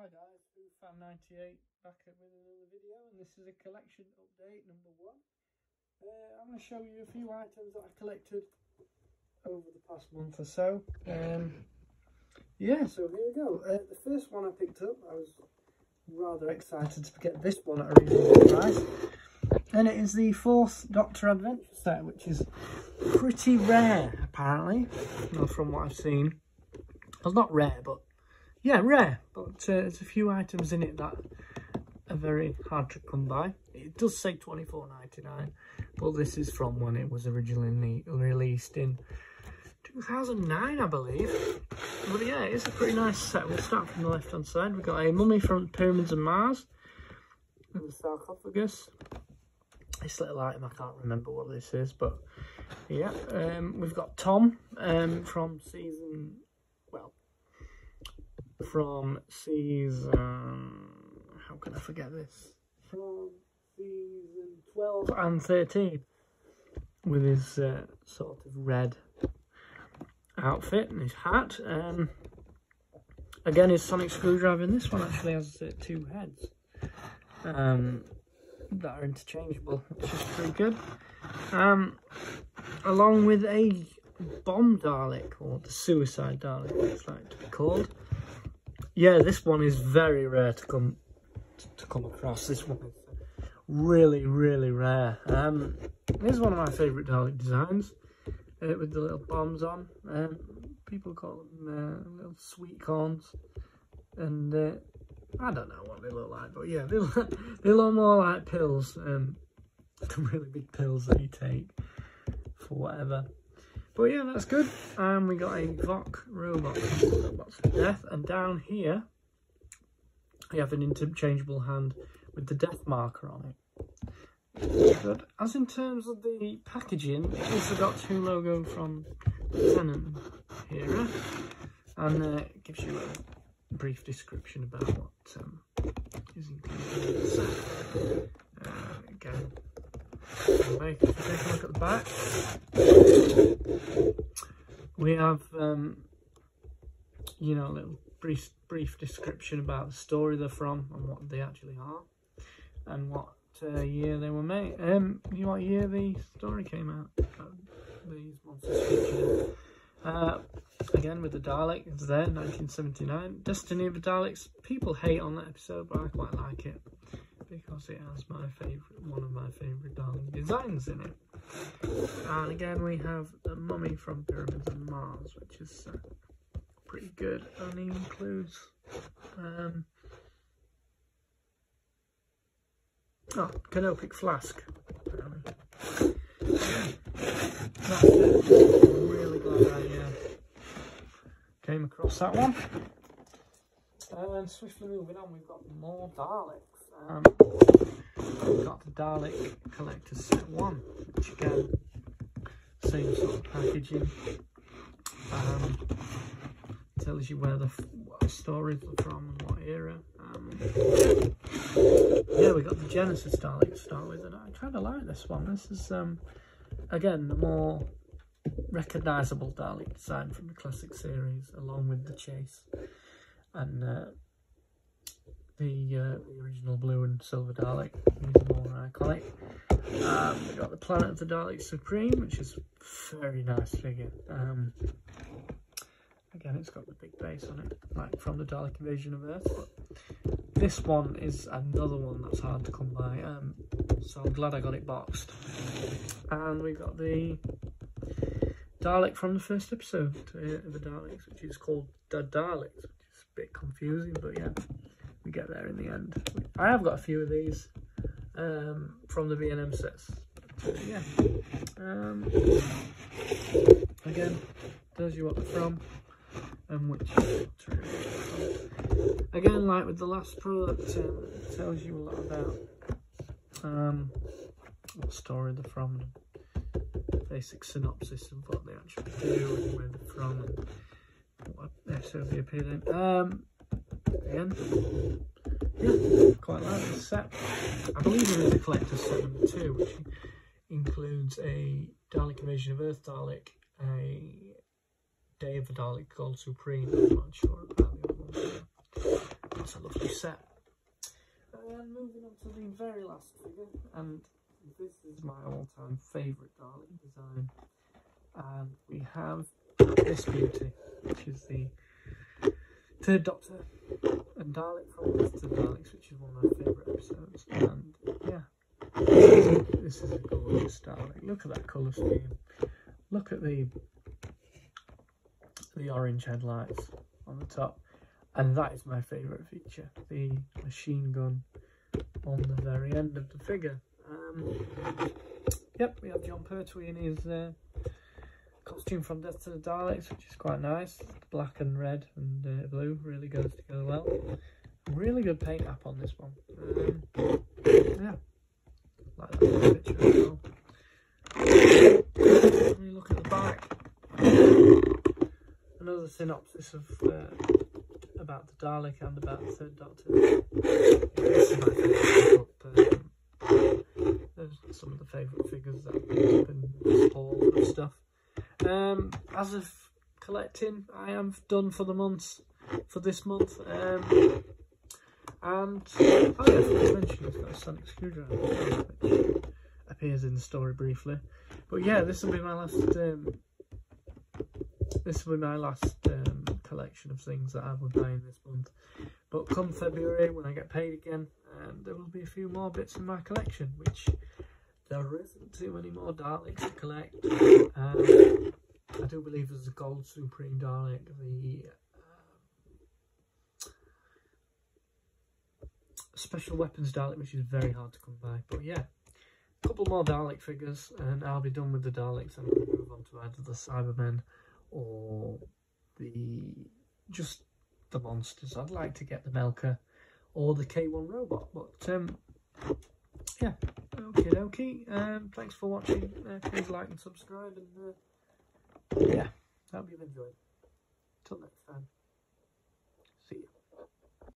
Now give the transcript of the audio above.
Hi guys, Fan98 back with another video and this is a collection update number one. Uh, I'm going to show you a few items that I collected over the past month or so. Um, yeah, so here we go. Uh, the first one I picked up, I was rather excited to get this one at a reasonable price. And it is the fourth Doctor Adventure set, which is pretty rare apparently, from what I've seen. Well, not rare, but yeah, rare, but uh, there's a few items in it that are very hard to come by. It does say twenty four ninety nine, but this is from when it was originally released in 2009, I believe. But yeah, it's a pretty nice set. We'll start from the left-hand side. We've got a mummy from Pyramids of Mars and the sarcophagus. This little item, I can't remember what this is, but yeah. Um, we've got Tom um, from season from season. How can I forget this? From season 12 and 13 with his uh, sort of red outfit and his hat. Um, again, his sonic screwdriver in this one actually has uh, two heads um, that are interchangeable, which is pretty good. Um, along with a bomb Dalek, or the suicide Dalek, it's like to be called yeah, this one is very rare to come to come across. This one is really, really rare. Um, this is one of my favourite Dalek designs uh, with the little bombs on. Um, people call them uh, little sweet corns, and uh, I don't know what they look like, but yeah, they look, they look more like pills, um, the really big pills that you take for whatever. But yeah, that's good. And we got a Voc robot, of death. And down here, we have an interchangeable hand with the death marker on it. Good. As in terms of the packaging, it also got two logo from Tennant here. And uh, it gives you a brief description about what um, is included in the set. Anyway, take a look at the back we have, um, you know, a little brief, brief description about the story they're from and what they actually are and what uh, year they were made. Um, you know what year the story came out? these monsters. Uh, again with the Dalek, it's there, 1979. Destiny of the Daleks. People hate on that episode, but I quite like it because it has my favourite, one of my favourite Dalek designs in it. And again, we have the mummy from Pyramids of Mars, which is uh, pretty good. And includes um, oh, canopic flask. yeah, that's it. I'm really glad I uh, came across that one. And swiftly moving on, we've got more Daleks. Um, got the Dalek Collector Set 1, which again, same sort of packaging. Um, tells you where the stories are from and what era. Um, yeah, we got the Genesis Dalek to start with, and I kind of like this one. This is, um, again, the more recognisable Dalek design from the classic series, along with the Chase. And uh, the, uh, the original blue and silver Dalek. Are more iconic. Um, we got the Planet of the Dalek Supreme, which is very nice figure. Um, again, it's got the big base on it, like from the Dalek Invasion of Earth. But this one is another one that's hard to come by, um, so I'm glad I got it boxed. And we got the Dalek from the first episode of the Daleks, which is called the Daleks, which is a bit confusing, but yeah get there in the end. I have got a few of these um, from the B&M sets. yeah. Um, again, tells you what they're from and which Again, like with the last product, um, it tells you a lot about um, what story they're from, basic synopsis of what they actually do and where they're from and what episode they appeared in. Um, Yeah, quite like this set. I believe there is a collector's set number two, which includes a Dalek Invasion of Earth Dalek, a Day of the Dalek called Supreme. I'm not sure about the other one. That's a lovely set. And moving on to the very last figure, and this is my all-time favourite Dalek design. And we have this beauty, which is the Third Doctor and Dalek from the Daleks, which is one of my favourite episodes. And yeah, this is a gorgeous Dalek. Look at that colour scheme. Look at the the orange headlights on the top and that is my favourite feature the machine gun on the very end of the figure um, yep we have Jon Pertwee in his uh, costume from Death to the Daleks which is quite nice black and red and uh, blue really goes together well really good paint app on this one um, yeah like that picture as well when you look at the back another synopsis of uh, about the Dalek and about the Third Doctor. Book. Um, there's some of the favourite figures that I've been haul of stuff. Um, as of collecting, I am done for the months for this month. Um, and oh yeah, I forgot to mention it's got a sonic screwdriver, which appears in the story briefly. But yeah, this will be my last. Um, this will be my last um, collection of things that I will buy in this month. But come February, when I get paid again, um, there will be a few more bits in my collection, which there isn't too many more Daleks to collect. Um, I do believe there's a Gold Supreme Dalek, the um, Special Weapons Dalek, which is very hard to come by. But yeah, a couple more Dalek figures, and I'll be done with the Daleks, and we'll move on to either the Cybermen or the just the monsters. I'd like to get the Melka or the K1 robot, but um, yeah, okay, okay. Um, thanks for watching. Uh, please like and subscribe, and uh, yeah, hope you've enjoyed. Till next time, see you.